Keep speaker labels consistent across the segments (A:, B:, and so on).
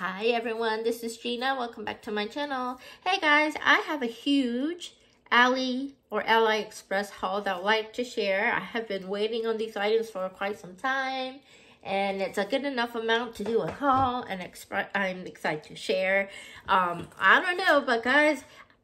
A: Hi everyone, this is Gina. Welcome back to my channel. Hey guys, I have a huge Ali or AliExpress haul that I'd like to share. I have been waiting on these items for quite some time and it's a good enough amount to do a haul and I'm excited to share. Um, I don't know, but guys,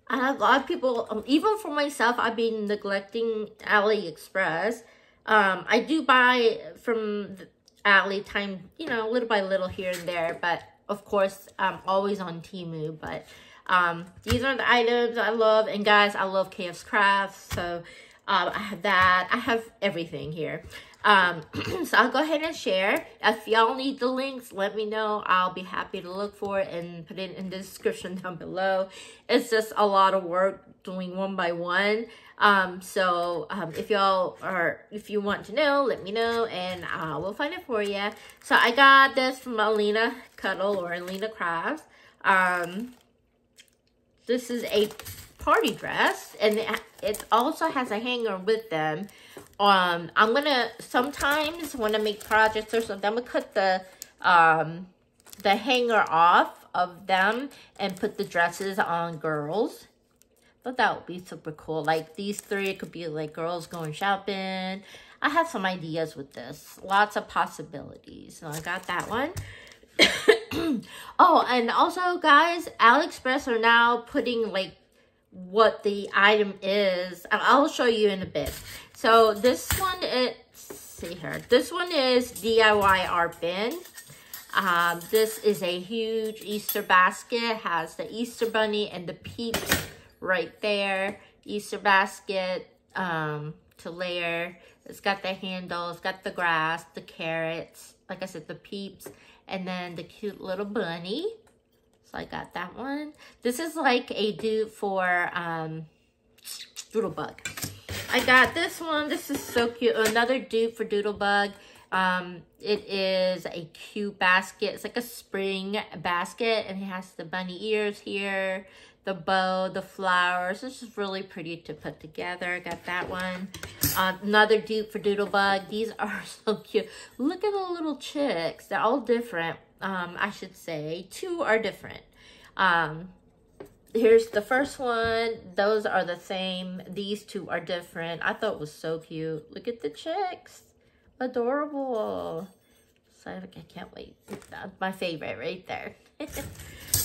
A: I have a lot of people, um, even for myself, I've been neglecting AliExpress. Um, I do buy from Ali time, you know, little by little here and there, but of course, I'm always on Temu, but um, these are the items I love. And guys, I love KS Crafts, so um, I have that. I have everything here. Um, so I'll go ahead and share. If y'all need the links, let me know. I'll be happy to look for it and put it in the description down below. It's just a lot of work doing one by one. Um, so um, if y'all are, if you want to know, let me know and I will find it for you. So I got this from Alina Cuddle or Alina Crafts. Um, this is a party dress and it also has a hanger with them. Um, I'm gonna, sometimes when I make projects or something, I'm gonna cut the, um, the hanger off of them and put the dresses on girls thought that would be super cool. Like these three, it could be like girls going shopping. I have some ideas with this. Lots of possibilities. So I got that one. oh, and also guys, AliExpress are now putting like what the item is. I'll show you in a bit. So this one, it's, see here. This one is DIY art bin. Um, this is a huge Easter basket. Has the Easter bunny and the peeps right there. Easter basket um, to layer. It's got the handle. It's got the grass, the carrots. Like I said, the peeps. And then the cute little bunny. So I got that one. This is like a dupe for um, Doodlebug. I got this one. This is so cute. Another dupe for Doodlebug. Um, it is a cute basket. It's like a spring basket and it has the bunny ears here the bow, the flowers. This is really pretty to put together. I got that one. Uh, another dupe for Doodlebug. These are so cute. Look at the little chicks. They're all different, um, I should say. Two are different. Um, here's the first one. Those are the same. These two are different. I thought was so cute. Look at the chicks. Adorable. So I can't wait. That's my favorite right there.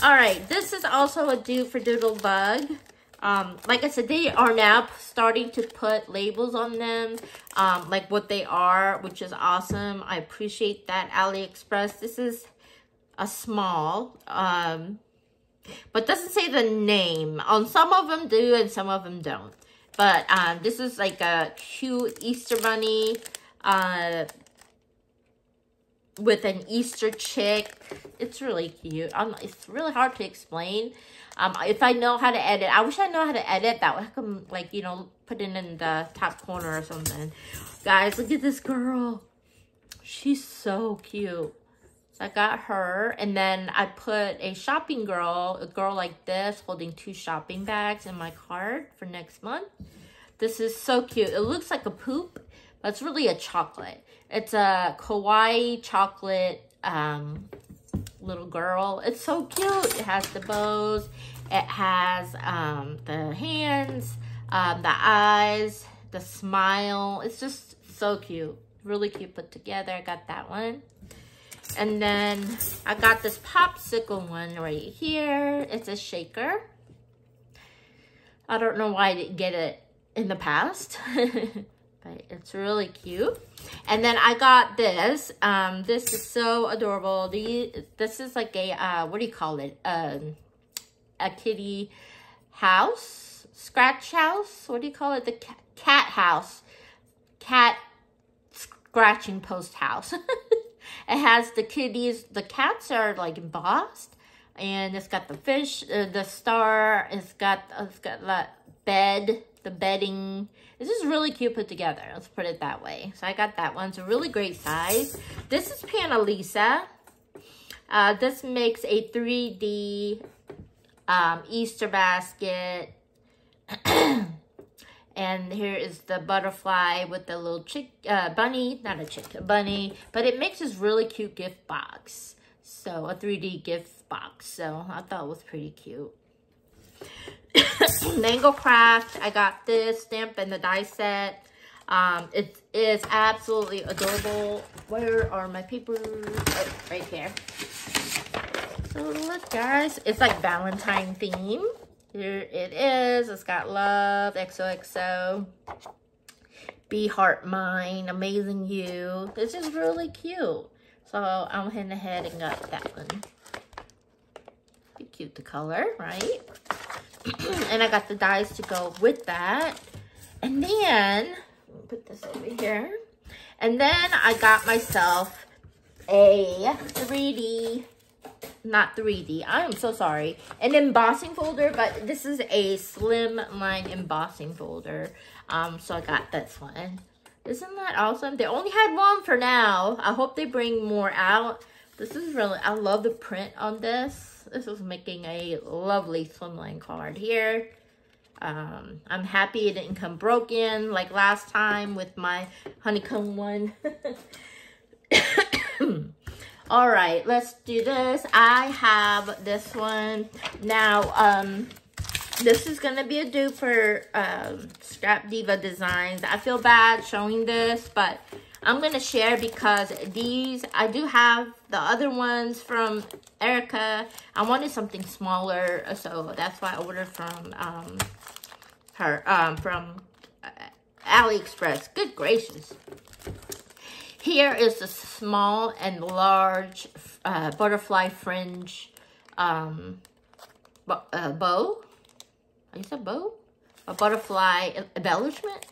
A: All right, this is also a do for Doodlebug. Um, like I said, they are now starting to put labels on them, um, like what they are, which is awesome. I appreciate that, AliExpress. This is a small, um, but doesn't say the name. On some of them do and some of them don't. But um, this is like a cute Easter bunny. Uh, with an Easter chick. It's really cute. It's really hard to explain. Um, if I know how to edit, I wish I know how to edit that. Like, you know, put it in the top corner or something. Guys, look at this girl. She's so cute. I got her. And then I put a shopping girl, a girl like this, holding two shopping bags in my card for next month. This is so cute. It looks like a poop, but it's really a chocolate. It's a kawaii chocolate um, little girl. It's so cute. It has the bows. It has um, the hands, um, the eyes, the smile. It's just so cute. Really cute put together. I got that one. And then I got this popsicle one right here. It's a shaker. I don't know why I didn't get it in the past. but it's really cute. And then I got this. Um, this is so adorable. The, this is like a, uh, what do you call it? Um, a kitty house? Scratch house? What do you call it? The cat, cat house. Cat scratching post house. it has the kitties. The cats are like embossed. And it's got the fish, uh, the star. It's got, it's got the bed, the bedding this is really cute put together. Let's put it that way. So I got that one. It's a really great size. This is Panalisa. Uh, this makes a 3D um, Easter basket. and here is the butterfly with the little chick, uh, bunny, not a chick, a bunny. But it makes this really cute gift box. So a 3D gift box. So I thought it was pretty cute. Mango Craft. I got this stamp and the die set. Um, it is absolutely adorable. Where are my papers? Oh, right here. So look, guys. It's like Valentine theme. Here it is. It's got love, XOXO, be heart mine, amazing you. This is really cute. So I went ahead and got that one. Be cute the color, right? and I got the dies to go with that. And then, put this over here. And then I got myself a 3D not 3D. I am so sorry. An embossing folder, but this is a slim line embossing folder. Um, so I got this one. Isn't that awesome? They only had one for now. I hope they bring more out. This is really, I love the print on this. This is making a lovely slimline card here. Um, I'm happy it didn't come broken like last time with my honeycomb one. All right, let's do this. I have this one. Now, um, this is going to be a dupe for um, Scrap Diva Designs. I feel bad showing this, but I'm going to share because these, I do have the other ones from Erica. I wanted something smaller, so that's why I ordered from um, her, um, from uh, AliExpress. Good gracious. Here is a small and large uh, butterfly fringe um, uh, bow. Is a bow? A butterfly embellishment?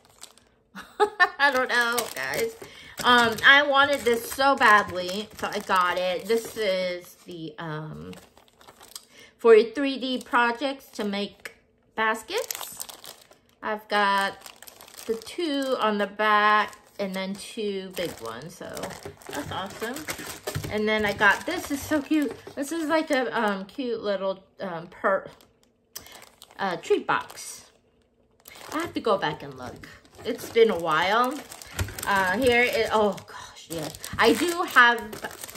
A: I don't know, guys. Um, I wanted this so badly, so I got it. This is the, um, for your 3D projects to make baskets. I've got the two on the back and then two big ones. So that's awesome. And then I got, this is so cute. This is like a um, cute little um, per uh, treat box. I have to go back and look. It's been a while. Uh, here it, oh gosh, yes. I do have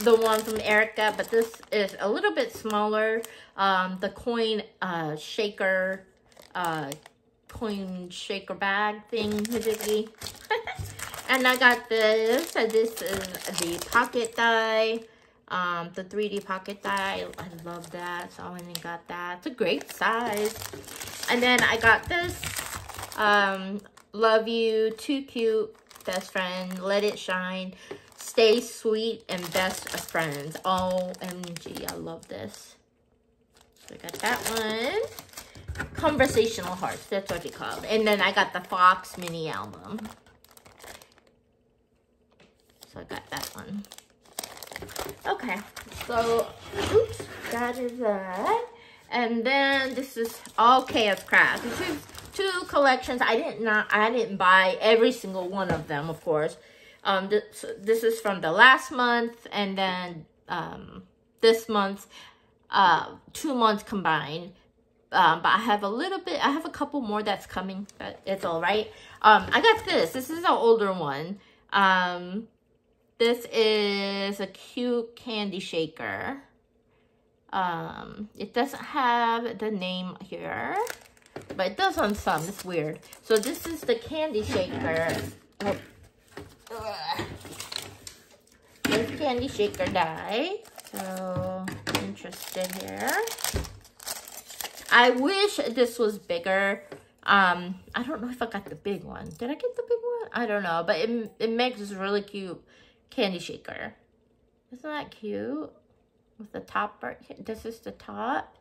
A: the one from Erica, but this is a little bit smaller. Um, the coin uh, shaker, uh, coin shaker bag thing, And I got this. So this is the pocket die. Um, the 3D pocket die. I love that. So I went and got that. It's a great size. And then I got this. Um, love you. Too cute. Best friend. Let it shine. Stay sweet and best of friends. OMG. I love this. So I got that one. Conversational Hearts. That's what you called. And then I got the Fox mini album. So I got that one. Okay, so oops, that is that. And then this is all KS Crafts. This is two collections. I didn't not I didn't buy every single one of them, of course. Um, this, this is from the last month and then um, this month, uh, two months combined. Um, but I have a little bit, I have a couple more that's coming, but it's all right. Um, I got this. This is an older one. Um, this is a cute candy shaker. Um, it doesn't have the name here, but it does on some. It's weird. So this is the candy shaker. Oh. Candy shaker die. So interested here. I wish this was bigger. Um, I don't know if I got the big one. Did I get the big one? I don't know, but it, it makes this really cute candy shaker. Isn't that cute? With the top part, this is the top.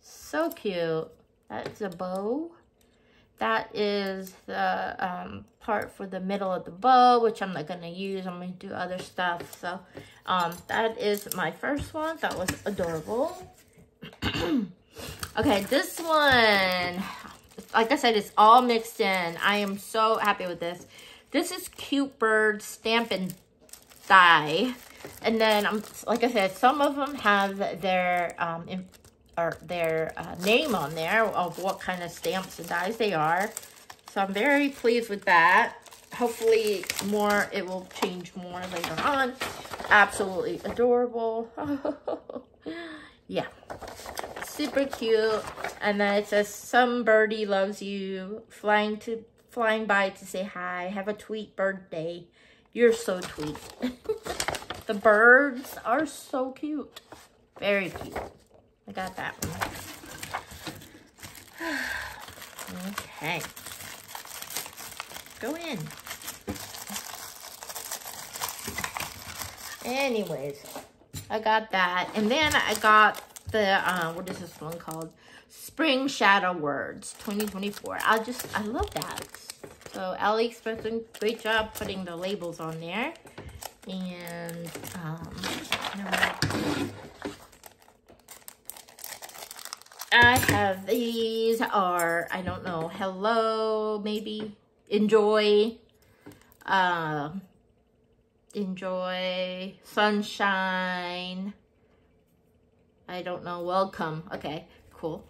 A: So cute. That's a bow. That is the um, part for the middle of the bow, which I'm not going to use. I'm going to do other stuff. So um, that is my first one. That was adorable. okay, this one, like I said, it's all mixed in. I am so happy with this. This is Cute Bird Stampin' die. And then, um, like I said, some of them have their um, in, or their uh, name on there of what kind of stamps and dies they are. So I'm very pleased with that. Hopefully more, it will change more later on. absolutely adorable. yeah, super cute. And then it says, some birdie loves you, flying to flying by to say hi. Have a tweet birthday. You're so tweet. the birds are so cute. Very cute. I got that one. okay. Go in. Anyways, I got that. And then I got the, uh, what is this one called? Spring Shadow Words 2024. I just, I love that. So AliExpress doing great job putting the labels on there. And, um, I have these are, I don't know, hello, maybe, enjoy, uh, enjoy, sunshine, I don't know, welcome, okay, cool.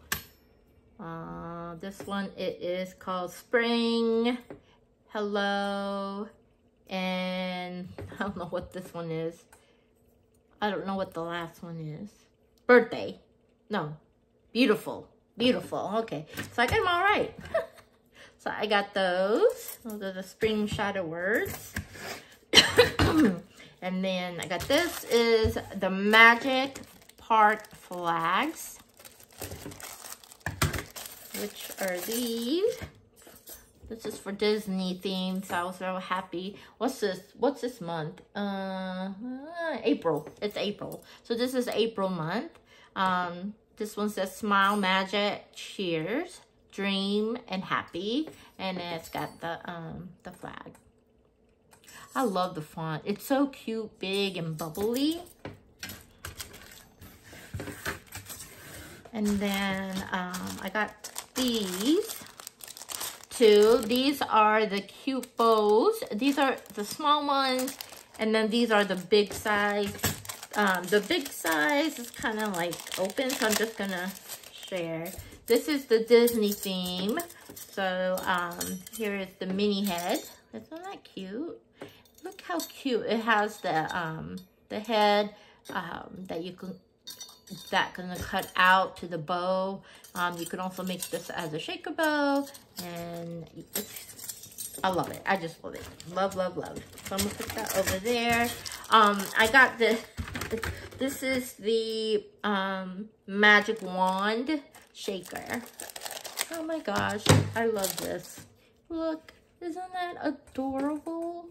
A: Uh, this one, it is called spring, hello, and I don't know what this one is. I don't know what the last one is. Birthday, no, Beautiful. Beautiful. Okay. So I got them all right. so I got those. Those are the spring shadow words. and then I got this is the Magic Park flags. Which are these? This is for Disney themed, so I was so happy. What's this? What's this month? Uh, April. It's April. So this is April month. Um, this one says Smile Magic, Cheers, Dream, and Happy. And it's got the, um, the flag. I love the font. It's so cute, big, and bubbly. And then um, I got these two. These are the cute bows. These are the small ones. And then these are the big size um, the big size is kind of like open, so I'm just gonna share. This is the Disney theme. So um, here is the mini head. Isn't that cute? Look how cute. It has the um, the head um, that you can that gonna cut out to the bow. Um, you can also make this as a shaker bow, and I love it. I just love it. Love, love, love. So I'm gonna put that over there. Um, I got this this is the um, Magic Wand Shaker. Oh my gosh, I love this. Look, isn't that adorable?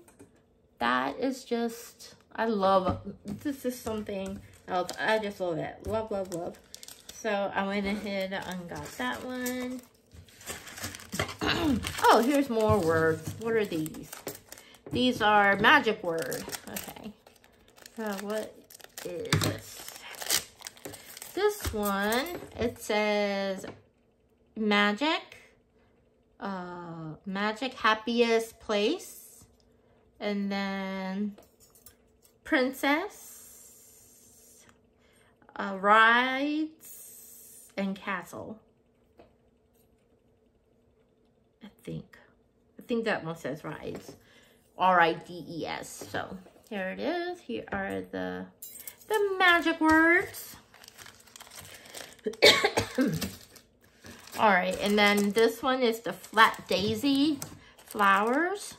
A: That is just, I love, this is something else. I just love it. Love, love, love. So I went ahead and got that one. oh, here's more words. What are these? These are magic word. Okay. So what is this? This one, it says magic, uh, magic happiest place, and then princess, uh, rides, and castle. I think. I think that one says rides. R-I-D-E-S. So here it is. Here are the the magic words. All right, and then this one is the flat daisy flowers.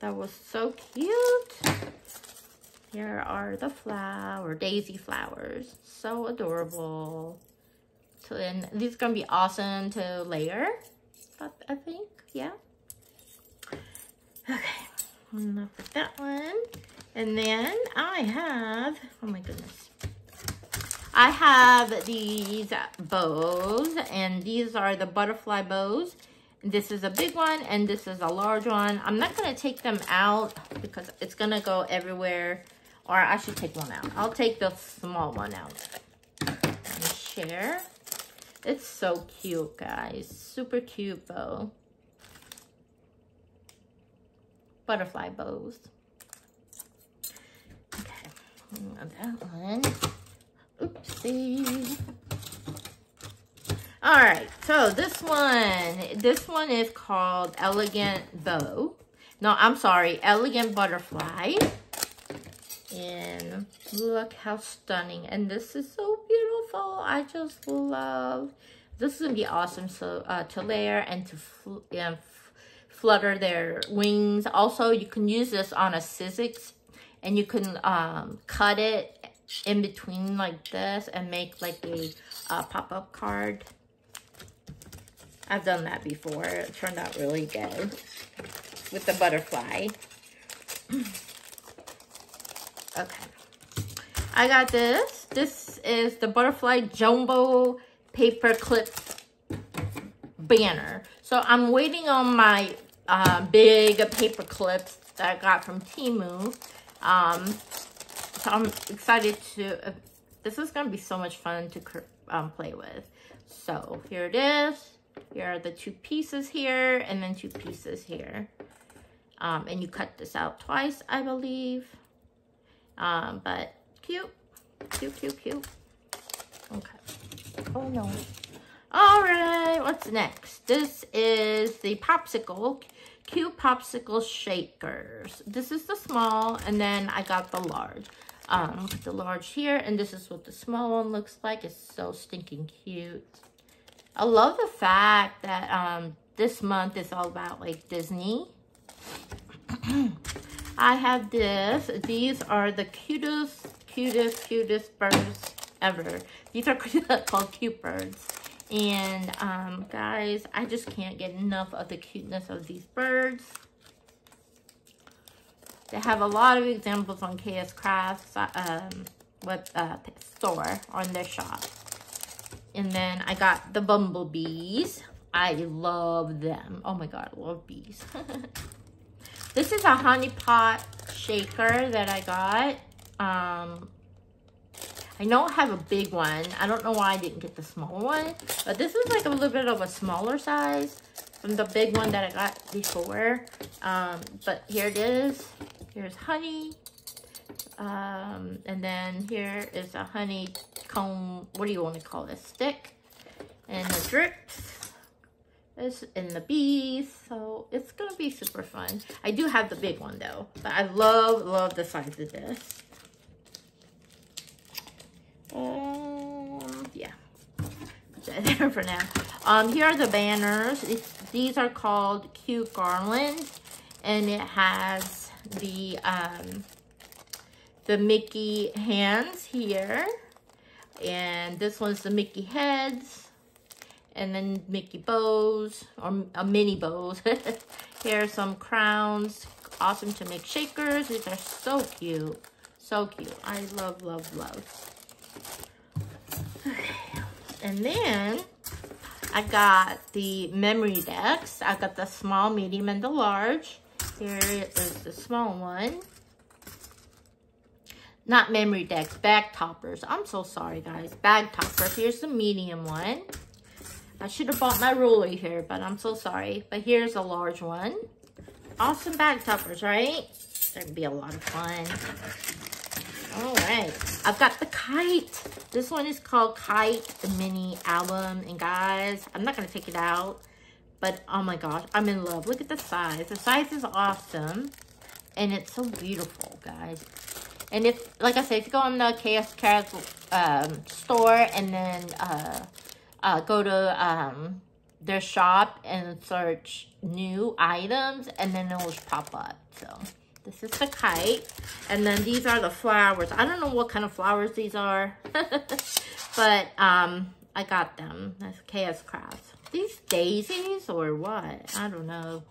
A: That was so cute. Here are the flower, daisy flowers. So adorable. So then these are gonna be awesome to layer, I think, yeah. Okay, enough with that one. And then I have, oh my goodness. I have these bows and these are the butterfly bows. This is a big one and this is a large one. I'm not to take them out because it's to go everywhere or I should take one out. I'll take the small one out share. It's so cute, guys. Super cute bow. Butterfly bows Okay. that one. Oopsie. All right, so this one, this one is called Elegant Bow. No, I'm sorry, Elegant Butterfly. And look how stunning. And this is so beautiful. I just love. This is going to be awesome so uh, to layer and to fl yeah, flutter their wings. Also, you can use this on a Sizzix and you can um, cut it in between like this and make like a uh, pop-up card. I've done that before. It turned out really good with the butterfly. okay. I got this. This is the Butterfly Jumbo Paper Clip Banner. So I'm waiting on my uh, big paper clips that I got from Temu. Um, so I'm excited to, uh, this is going to be so much fun to um, play with. So here it is. Here are the two pieces here and then two pieces here. Um, and you cut this out twice, I believe. Um, but cute, cute, cute, cute. Okay. Oh no. All right, what's next? This is the popsicle, cute popsicle shakers. This is the small, and then I got the large. Um, the large here, and this is what the small one looks like. It's so stinking cute. I love the fact that um, this month is all about like Disney. I have this. These are the cutest, cutest, cutest birds ever. These are called cute birds. And um, guys, I just can't get enough of the cuteness of these birds. They have a lot of examples on KS Crafts um, web, uh, store on their shop. And then I got the bumblebees. I love them. Oh my god, I love bees. this is a honey pot shaker that I got. Um, I know I have a big one. I don't know why I didn't get the small one. But this is like a little bit of a smaller size from the big one that I got before. Um, but here it is. Here's honey. Um, and then here is a honeycomb, what do you want to call this, stick. And the drips is in the bees. So it's to be super fun. I do have the big one though. But I love, love the size of this. Um, yeah. There for now. Um, here are the banners. It's, these are called Cute Garland. And it has the um, the Mickey hands here. And this one's the Mickey heads. And then Mickey bows, or uh, mini bows. here are some crowns. Awesome to make shakers. These are so cute. So cute. I love, love, love. And then I got the memory decks. I got the small, medium, and the large. Here is the small one not memory decks, bag toppers. I'm so sorry, guys. Bag toppers. Here's the medium one. I should have bought my ruler here, but I'm so sorry. But here's a large one. Awesome bag toppers, right? That'd be a lot of fun. All right. I've got the kite. This one is called Kite, the mini album. And guys, I'm not going to take it out. But oh my gosh, I'm in love. Look at the size. The size is awesome. And it's so beautiful, guys. And if, like I said, if you go on the KS Crafts um, store and then uh, uh, go to um, their shop and search new items, and then it will pop up. So this is the kite. And then these are the flowers. I don't know what kind of flowers these are, but um, I got them. That's KS Crafts. These daisies or what? I don't know.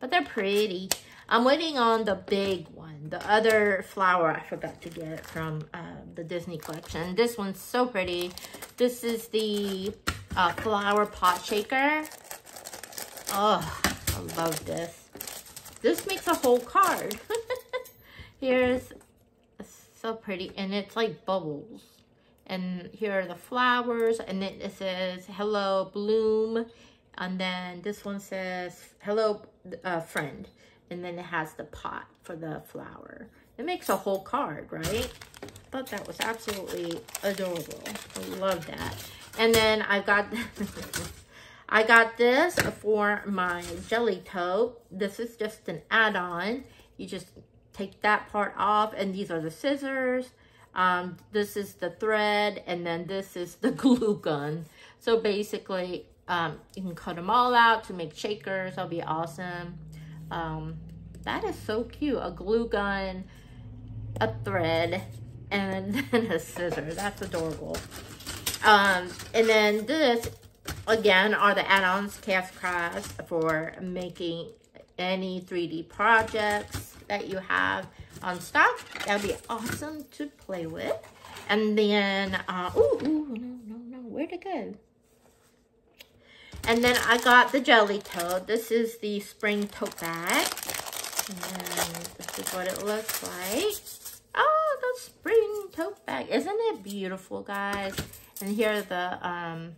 A: But they're pretty. I'm waiting on the big one, the other flower I forgot to get from uh, the Disney collection. This one's so pretty. This is the uh, flower pot shaker. Oh, I love this. This makes a whole card. Here's so pretty and it's like bubbles. And here are the flowers and then it says hello bloom and then this one says hello uh, friend and then it has the pot for the flower. It makes a whole card, right? I thought that was absolutely adorable. I love that. And then I got I got this for my jelly tote. This is just an add-on. You just take that part off. And these are the scissors. Um, this is the thread. And then this is the glue gun. So basically, um, you can cut them all out to make shakers. That'll be awesome. Um, that is so cute. A glue gun, a thread, and then a scissor. That's adorable. Um, and then this, again, are the add-ons KS Crafts for making any 3D projects that you have on stock. That would be awesome to play with. And then, uh, ooh, ooh, no, no, no, where'd it go? And then I got the Jelly Tote. This is the spring tote bag. And this is what it looks like. Oh, the spring tote bag. Isn't it beautiful, guys? And here are the um,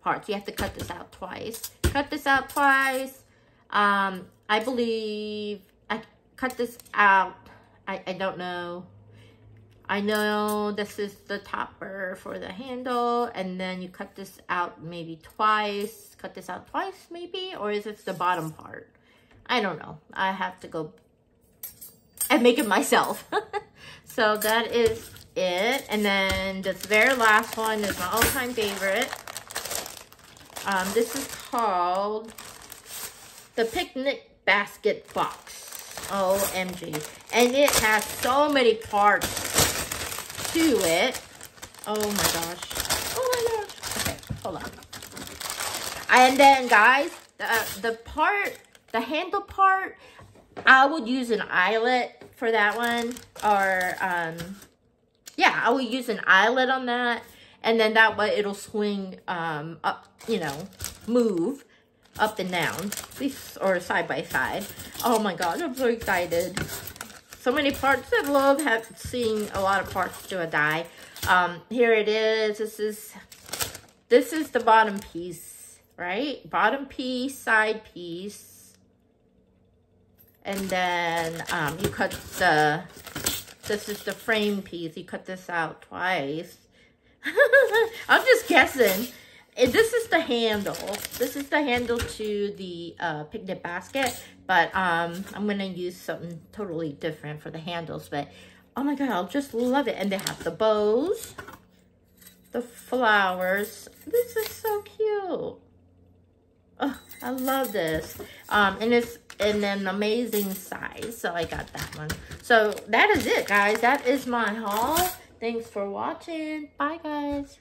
A: parts. You have to cut this out twice. Cut this out twice. Um, I believe I cut this out. I, I don't know. I know this is the topper for the handle and then you cut this out maybe twice. Cut this out twice maybe or is it the bottom part? I don't know. I have to go and make it myself. so that is it. And then this very last one is my all-time favorite. Um, this is called the Picnic Basket Box. OMG. And it has so many parts to it. Oh my gosh. Oh my gosh. Okay, hold on. And then, guys, the, the part, the handle part, I would use an eyelet for that one. Or, um, yeah, I will use an eyelet on that. And then that way it'll swing um, up, you know, move up and down, or side by side. Oh my god, I'm so excited. So many parts. I love have, seeing a lot of parts to a die. Um, here it is. This is this is the bottom piece, right? Bottom piece, side piece. And then um, you cut the, this is the frame piece. You cut this out twice. I'm just guessing. This is the handle. This is the handle to the uh, picnic basket, but um, I'm going to use something totally different for the handles. But, oh my god, I'll just love it. And they have the bows, the flowers. This is so cute. Oh, I love this. Um, and it's in an amazing size, so I got that one. So that is it, guys. That is my haul. Thanks for watching. Bye, guys.